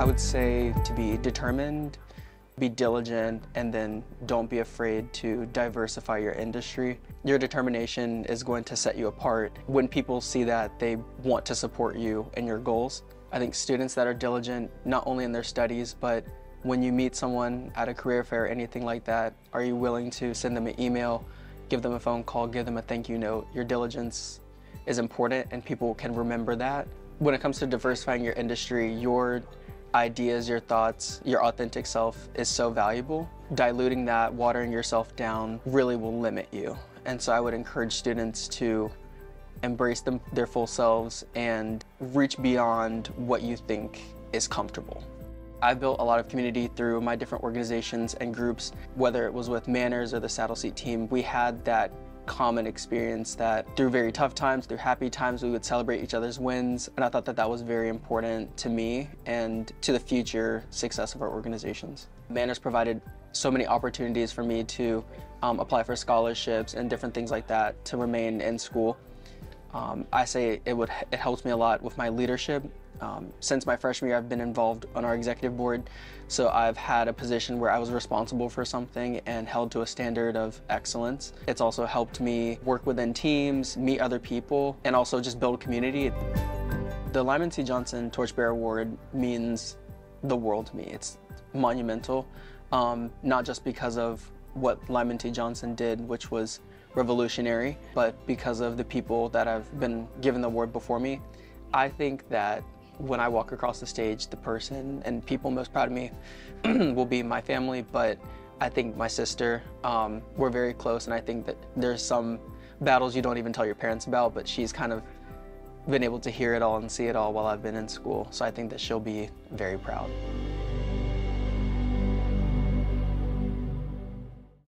I would say to be determined, be diligent, and then don't be afraid to diversify your industry. Your determination is going to set you apart. When people see that, they want to support you and your goals. I think students that are diligent, not only in their studies, but when you meet someone at a career fair or anything like that, are you willing to send them an email, give them a phone call, give them a thank you note? Your diligence is important and people can remember that. When it comes to diversifying your industry, your ideas, your thoughts, your authentic self is so valuable. Diluting that, watering yourself down really will limit you. And so I would encourage students to embrace them, their full selves and reach beyond what you think is comfortable. I've built a lot of community through my different organizations and groups, whether it was with MANRRS or the Saddle Seat team, we had that common experience that through very tough times, through happy times, we would celebrate each other's wins. And I thought that that was very important to me and to the future success of our organizations. MANRRS provided so many opportunities for me to um, apply for scholarships and different things like that to remain in school. Um, I say it would it helps me a lot with my leadership. Um, since my freshman year, I've been involved on our executive board, so I've had a position where I was responsible for something and held to a standard of excellence. It's also helped me work within teams, meet other people, and also just build community. The Lyman T. Johnson Torchbearer Award means the world to me. It's monumental, um, not just because of what Lyman T. Johnson did, which was revolutionary, but because of the people that have been given the award before me. I think that when I walk across the stage, the person and people most proud of me will be my family, but I think my sister, um, we're very close, and I think that there's some battles you don't even tell your parents about, but she's kind of been able to hear it all and see it all while I've been in school. So I think that she'll be very proud.